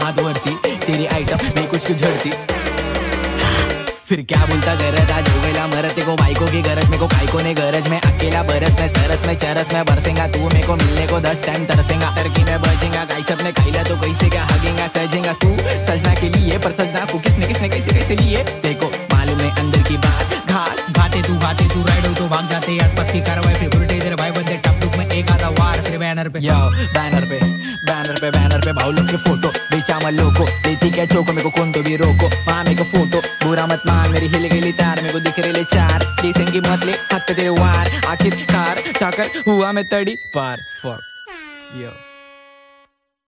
हाथ भरती तेरी आइटम मैं कुछ कुछ झड़ती? फिर क्या बोलता गरज? आज हो गया मरते को बाइको की गरज, मेरे को भाई को ने गरज। मैं अकेला बरस, मैं सरस, मैं चरस, मैं बरसेगा। तू मेरे को मिलने को दस टाइम तरसेगा। तरकी में बजेगा, गाई सबने खाई तो कैसे क्या हगेगा? सजेगा तू सजना के लिए पर सजना को किसने किसने, कैसे कैसे लिए? देखो मालूम है अंदर की बात, घाट। घाटे तू घाटे तू राइड हो तो भाग जाते हैं की कार्रवाई फिर उल्टे इधर भाई बंदे टप में एक आधा वार, फिर बैनर पे। बैनर पे। बैनर पे बैनर पे भाव लोग के फ़ोटो बेचा मल लोको, देती क्या चोको, मेरे को कौन तो भी रोको। माँ मेरे को फ़ोटो बुरा मत मान। मेरी हिल गई तार मेरे को दिख रहे चार। देसेंगे मत ले हाथ तेरे वार। आखिरकार चाकर हुआ मैं तड़ी पार। फक यो